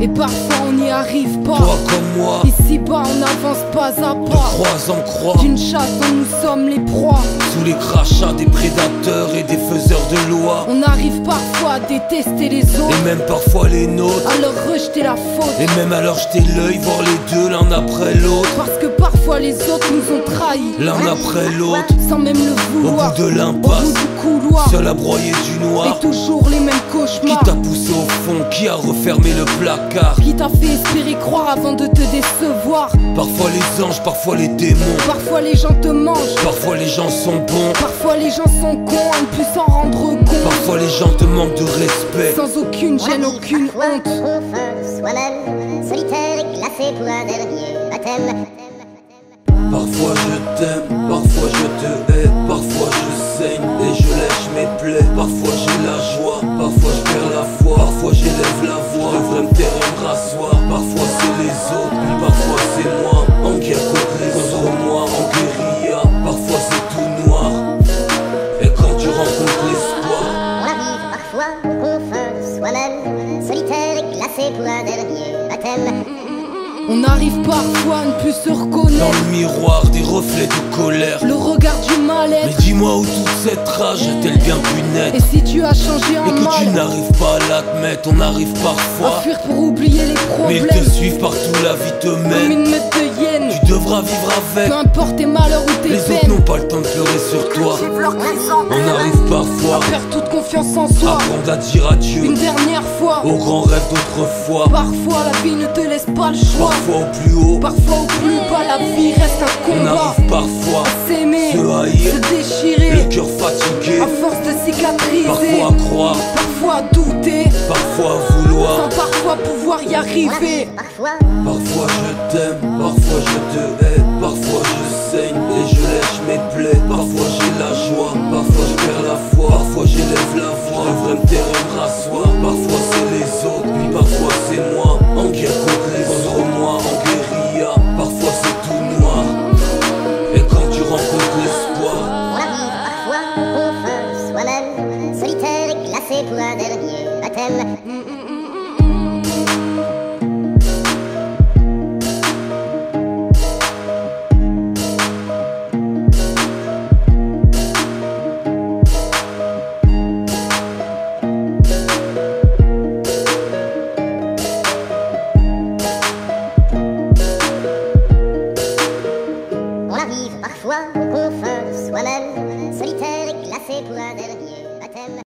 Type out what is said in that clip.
Et parfois on n'y arrive pas. Toi comme moi, Ici bas on avance pas à de pas. croix en croix, D'une chasse dont nous sommes les proies. sous les crachats des prédateurs et des faiseurs de loi. On arrive parfois à détester les Et autres. même parfois les nôtres. À leur rejeter la faute. Et même à leur jeter l'œil, voir les deux l'un après l'autre. Parce que parfois les autres nous ont trahis. L'un après l'autre, Sans même le au vouloir. bout de Au bout l'impasse, du couloir. seul à broyer du noir. Et toujours les mêmes cauchemars. Fond, qui a refermé le placard. Qui t'a fait espérer croire avant de te décevoir. Parfois les anges, parfois les démons. Parfois les gens te mangent. Parfois les gens sont bons, Parfois les gens sont cons à ne plus s'en rendre compte. parfois les gens te manquent de respect. Sans aucune gêne, aucune honte. Soi-même, solitaire et glacé pour un dernier baptême. Parfois je t'aime, parfois je te hais, parfois je saigne et je lèche mes plaies. Parfois soi-même, solitaire et glacé pour un dernier baptême. On arrive parfois à ne plus se dans reconnaître. le miroir des reflets de colère. Le regard du Mais mal-être. dis-moi où toute cette rage a-t-elle bien pu naître Et si tu as changé en Et que tu mal, n'arrives pas à l'admettre, on arrive à parfois. fuir pour oublier les Mais ils problèmes. te suivent partout, la vie te Comme mène. une meute de hyènes. Tu devras vivre avec. Peu importe tes malheurs ou tes Les autres n'ont pas le temps de pleurer sur toi. On arrive parfois Perdre toute confiance en à soi. apprendre à dire adieu Une dernière fois. aux grands rêves d'autrefois. Parfois la vie ne te laisse pas le choix. Parfois au plus haut, Parfois au plus bas, la vie reste un on combat. arrive parfois S'aimer, se haïr, se le déchirer, cœur fatigué. à force de cicatriser, Parfois à croire, parfois à douter, parfois à vouloir. sans parfois pouvoir y arriver. arrive parfois Parfois je t'aime, parfois je te hais, parfois je saigne et je lèche mes plaies. Parfois j'ai la joie, parfois je perds la foi, parfois j'élève la voix. Je devrais me taire et me rasseoir. Parfois c'est les autres, puis parfois c'est moi. En guerre contre les contre moi, en guérilla. Parfois c'est tout noir. Et quand tu rencontres l'espoir, On arrive parfois soi-même, solitaire et glacé pour un dernier baptême. Arrive parfois aux confins de soi-même, solitaire et glacé pour un dernier baptême.